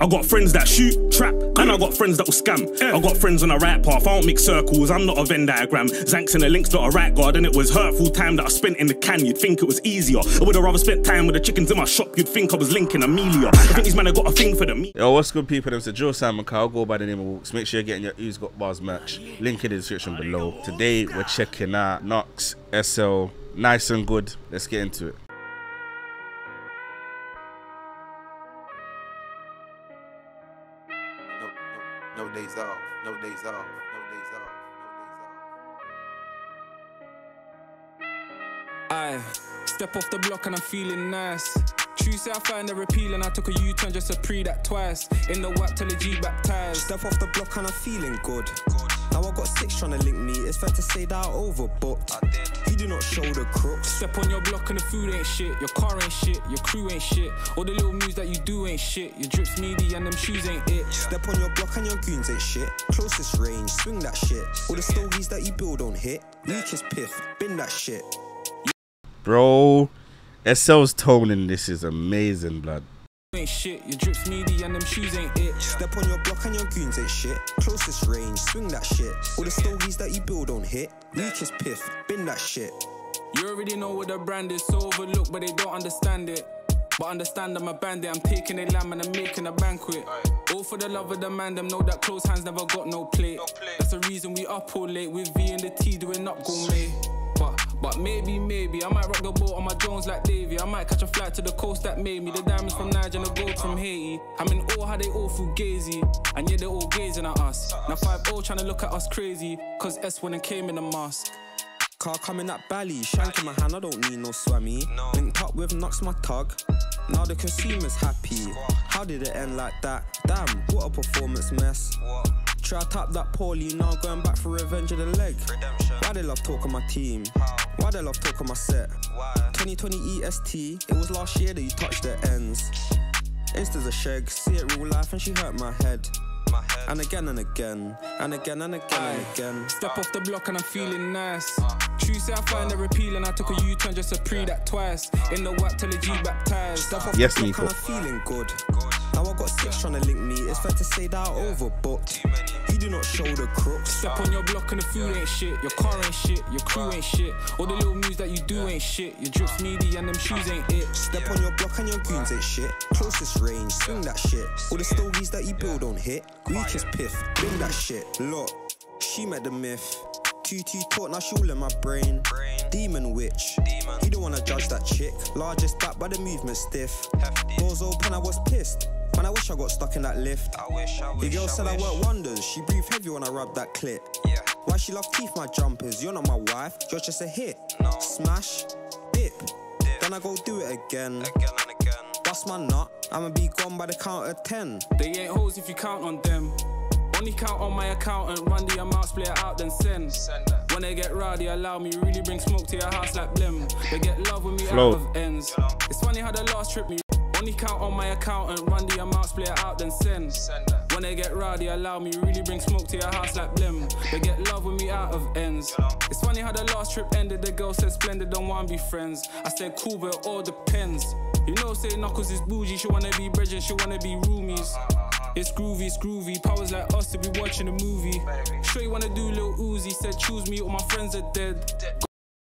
I got friends that shoot, trap, and I got friends that will scam. I got friends on a right path, I don't mix circles, I'm not a Venn diagram. Zanks and the links, not a right guard, and it was hurtful time that I spent in the can. You'd think it was easier. I would have rather spent time with the chickens in my shop, you'd think I was linking Amelia. I think these men have got a thing for the meat. Yo, what's good, people? It's a Joe Simon I'll go by the name of Walkz. Make sure you're getting your Who's Got Bars merch. Link in the description below. Today, we're checking out Knucks SL. Nice and good. Let's get into it. No, no, no days off. No days off. No days off. No days off. I step off the block and I'm feeling nice. True say I find her and I took a U-turn just to pre that twice. In the whack till the G baptized. Step off the block and I'm feeling good. Now I got trying to link me. It's fair to say that I overbooked. You do not show the crooks. Step on your block and the food ain't shit. Your car ain't shit. Your crew ain't shit. All the little moves that you do ain't shit. Your drips meaty and them shoes ain't it. Step on your block and your goons ain't shit. Closest range, swing that shit. All the stories that you build don't hit. Weakest piff, bin that shit. Bro, SL's tone in this is amazing, blood. Ain't shit. Your drips meaty and them shoes ain't it. Step on your block and your goons ain't shit. Closest range, swing that shit. All the stogies that you build don't hit. Weakest piff, bin that shit. You already know what the brand is, so overlooked, but they don't understand it. But understand I'm a bandit, I'm taking a lamb and I'm making a banquet. All for the love of the man, them know that close hands never got no plate. That's the reason we up all late with V and the T doing up gourmet. But, but maybe, maybe, I might rock the boat on my Jones like Davy. I might catch a flight to the coast that made me. The diamonds from Niger and the gold from Haiti. I'm in awe how they all feel gazy. And yeah, they're all gazing at us. Now 5 0 trying to look at us crazy. Cause S went and came in a mask. Car coming at Bally, shank in my hand, I don't need no swammy. Linked up with Knucks my tug. Now the consumer's happy. How did it end like that? Damn, what a performance mess. Try to tap that poorly, now going back for revenge of the leg. Why they love talking my team? Why they love talking my set? 2020 EST, it was last year that you touched the ends. Insta's a shag, see it real life and she hurt my head. And again and again, and again and again and again. Step off the block and I'm feeling nice. True say I find her appealing. I took a U-turn just to pre that twice. In the whack till the G baptized. Step off Yes, the block Nico. and I'm feeling good. Now I got six trying to link me. It's fair to say that I overbooked. You do not show the crooks. Step on your block and the food ain't shit. Your car ain't shit. Your crew ain't shit. All the little moves that you do ain't shit. Your drips meaty and them shoes ain't it. Step on your block and your goons ain't shit. Closest range, swing that shit. All the stories that you build don't hit. Weakest piff, bring that shit. Look, she met the myth. TT taught, now she all in my brain. Demon witch. You don't wanna judge that chick. Largest back by the movement stiff. Doors open, I was pissed. Man, I wish I got stuck in that lift. I wish, I The wish, girl I said I work wonders. She breathe heavy when I rub that clit. Yeah. Why she love teeth, my jumpers? You're not my wife, you're just a hit. No. Smash, dip. Then I go do it again. Again and again. Bust my nut, I'ma be gone by the count of ten. They ain't hoes if you count on them. Only count on my accountant. Run the amounts, play it out, then send. Send that. When they get rowdy, allow me really bring smoke to your house like blim. They get love with me Flow. out of ends. It's funny how the last trip me. Only count on my accountant. Run the amount, split it out, then send. Send. When they get rowdy, allow me really bring smoke to your house like blim. They get love with me out of ends. It's funny how the last trip ended. The girl said splendid, don't wanna be friends. I said cool, but it all depends. You know, say Knuckles is bougie. She wanna be brethren, she wanna be roomies. It's groovy, it's groovy. Powers like us to be watching a movie. Sure you wanna do little Uzi. Said choose me, all my friends are dead.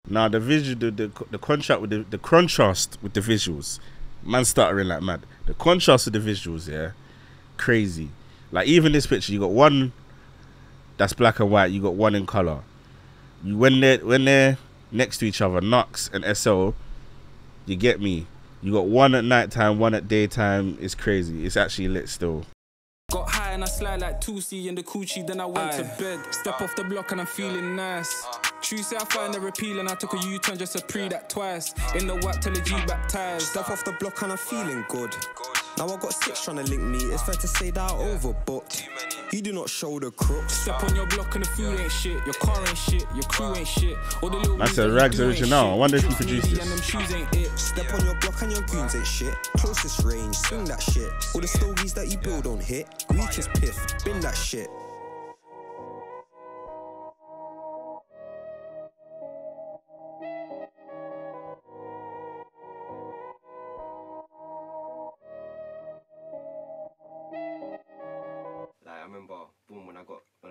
Now the visual, the, the the contrast with the, the contrast with the visuals, man stuttering like mad. The contrast of the visuals, yeah, crazy. Like even this picture, you got one that's black and white. You got one in color. You when they are when they're next to each other, Knucks and SL, you get me. You got one at nighttime, one at daytime. It's crazy. It's actually lit still. Got high and I slide like 2C in the coochie, then I went to bed. Step off the block and I'm feeling nice. True say I find her appealing. I took a U-turn just to pre that twice. In the whack till the G baptized. Step off the block and I'm feeling good. Now I got six trying to link me. It's fair to say that I overbooked. You do not show the crooks. Step on your block and the food ain't shit. Your car ain't shit. Your crew ain't shit. All the little That's a that Rags original. I wonder if Your he produced meaty this. And them it. Step on your block and your goons ain't shit. Closest range, swing that shit. All the stories that you build don't hit. Weakest piff, bin that shit.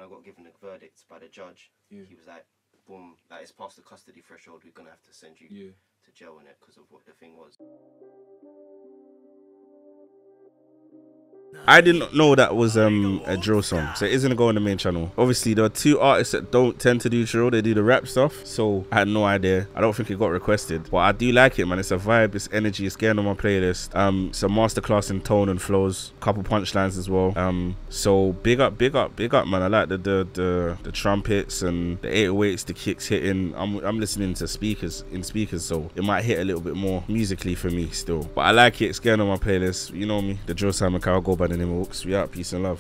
I got given a verdict by the judge, Yeah. he was like, boom, like it's past the custody threshold. We're gonna have to send you Yeah. to jail in it because of what the thing was. I didn't know that was um a drill song, so it isn't gonna go on the main channel. Obviously, there are two artists that don't tend to do drill; they do the rap stuff. So I had no idea. I don't think it got requested, but I do like it, man. It's a vibe, it's energy, it's getting on my playlist. Um, it's a masterclass in tone and flows, couple punchlines as well. Um, so big up, big up, big up, man. I like the the the, the trumpets and the 808s, the kicks hitting. I'm I'm listening to speakers in speakers, so it might hit a little bit more musically for me still. But I like it. It's getting on my playlist. You know me, the drill Simon Cowell. Go by the name of Hooks. We out. Peace and love.